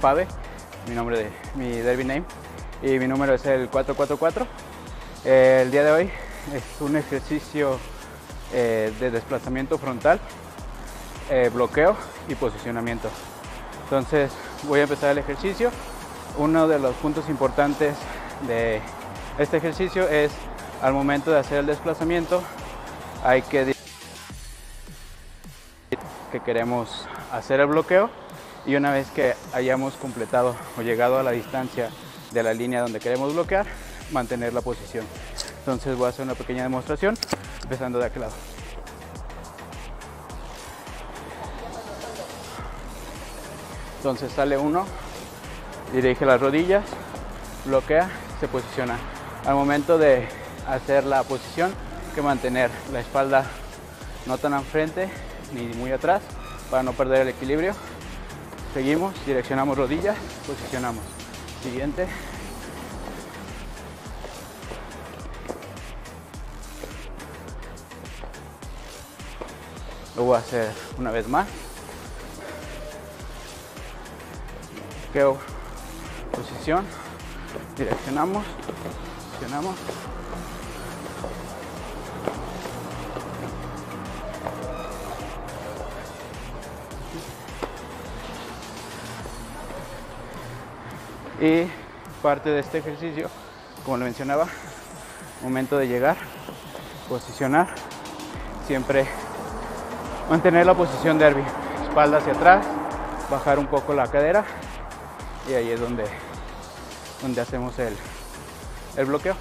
Pave, mi nombre de mi derby name, y mi número es el 444. Eh, el día de hoy es un ejercicio eh, de desplazamiento frontal, eh, bloqueo y posicionamiento. Entonces voy a empezar el ejercicio. Uno de los puntos importantes de este ejercicio es al momento de hacer el desplazamiento hay que que queremos hacer el bloqueo y una vez que hayamos completado o llegado a la distancia de la línea donde queremos bloquear, mantener la posición. Entonces voy a hacer una pequeña demostración empezando de aquel lado. Entonces sale uno, dirige las rodillas, bloquea, se posiciona. Al momento de hacer la posición, hay que mantener la espalda no tan al frente ni muy atrás para no perder el equilibrio. Seguimos, direccionamos rodillas, posicionamos. Siguiente. Lo voy a hacer una vez más. Quedo posición, direccionamos, posicionamos. Y parte de este ejercicio, como lo mencionaba, momento de llegar, posicionar, siempre mantener la posición de derby, espalda hacia atrás, bajar un poco la cadera y ahí es donde, donde hacemos el, el bloqueo.